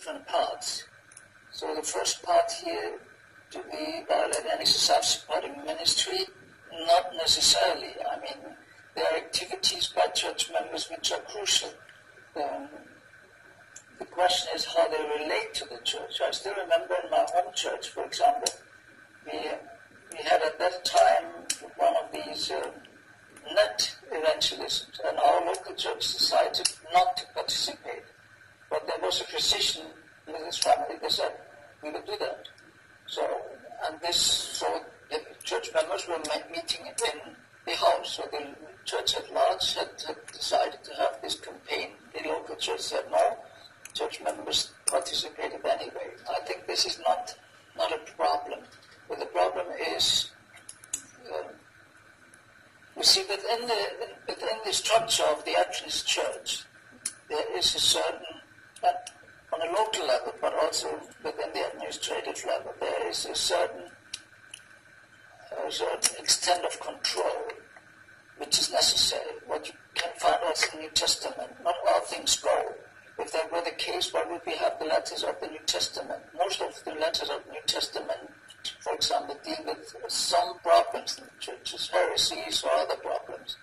different parts. So the first part here to be is self-supporting ministry, not necessarily. I mean, there are activities by church members which are crucial. Um, the question is how they relate to the church. I still remember in my home church, for example, we, we had at that time one of these uh, net evangelisms, and our local church decided not to participate. Was a physician with his family, they said, we will do that. So, and this, so the church members were meeting in the house, so the church at large had, had decided to have this campaign. The local church said no, church members participated anyway. I think this is not, not a problem. But the problem is, um, you see, within the, within the structure of the Adventist church, there is a certain, uh, on a local level, but also within the administrative level, there is a certain, a certain extent of control which is necessary. What you can find also in the New Testament. Not all things go. If that were the case, why would we have the letters of the New Testament? Most of the letters of the New Testament, for example, deal with some problems in the churches, heresies or other problems.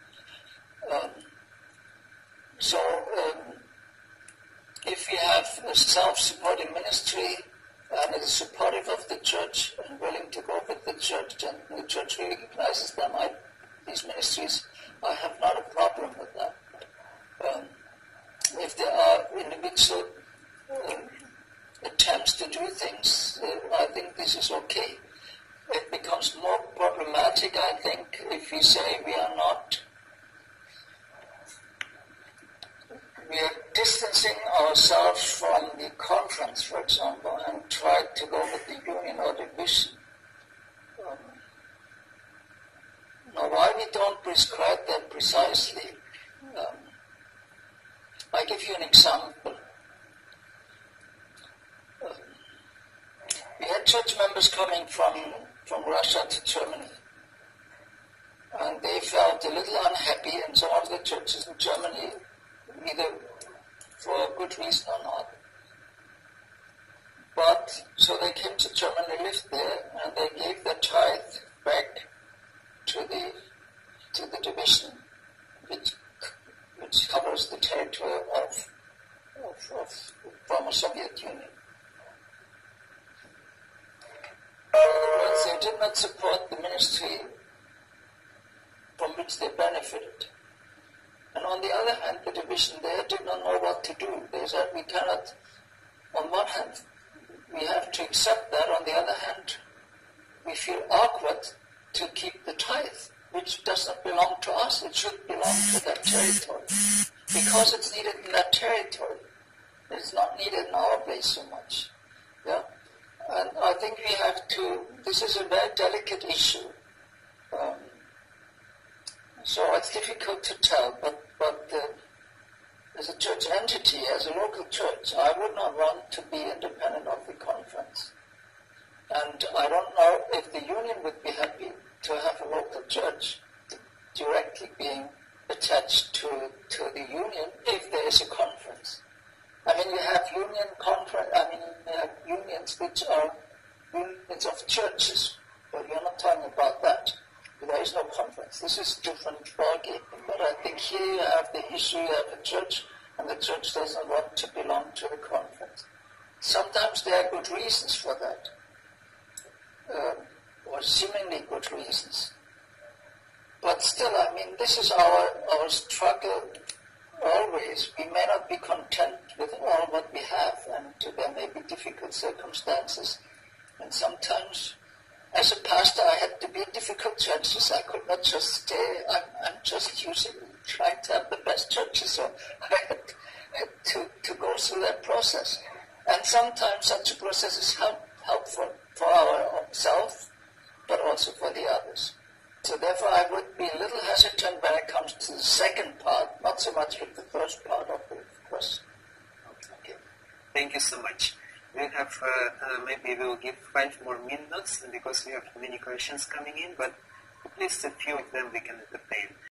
Um, so, um, if we have a self-supporting ministry and is supportive of the church and willing to go with the church and the church recognizes them, I, these ministries, I have not a problem with that. Um, if there are individual uh, attempts to do things, uh, I think this is okay. It becomes more problematic, I think, if we say we are not we are distancing ourselves from the conference, for example, and try to go with the union or the division. Um, now, why we don't prescribe that precisely? Um, I give you an example. Um, we had church members coming from, from Russia to Germany. And they felt a little unhappy in some of the churches in Germany either for a good reason or not. But so they came to Germany, lived there, and they gave their tithe back to the to the division, which which covers the territory of of, of former Soviet Union. They did not support the ministry from which they benefited. On the other hand, the division there did not know what to do. They said, we cannot, on one hand, we have to accept that. On the other hand, we feel awkward to keep the tithe, which does not belong to us. It should belong to that territory. Because it's needed in that territory. It's not needed in our place so much. Yeah? And I think we have to, this is a very delicate issue. Um, so it's difficult to tell, but but uh, as a church entity, as a local church, I would not want to be independent of the conference. And I don't know if the union would be happy to have a local church directly being attached to, to the union if there is a conference. I mean, you have union conference, I mean, you have unions which are unions of churches, but you're not talking about that. There is no conference. This is different ballgame. But I think here you have the issue, of a church, and the church doesn't want to belong to the conference. Sometimes there are good reasons for that, uh, or seemingly good reasons. But still, I mean, this is our, our struggle always. We may not be content with all what we have, and there may be difficult circumstances. And sometimes as a pastor, I had to be in difficult churches. I could not just stay. I'm, I'm just using, trying to have the best churches. So I had, had to, to go through that process. And sometimes such a process is help, helpful for ourselves, but also for the others. So therefore, I would be a little hesitant when it comes to the second part, not so much with the first part of the question. Okay. Thank you so much we have uh, uh, maybe we'll give five more minutes because we have many questions coming in, but at least a few of them we can entertain.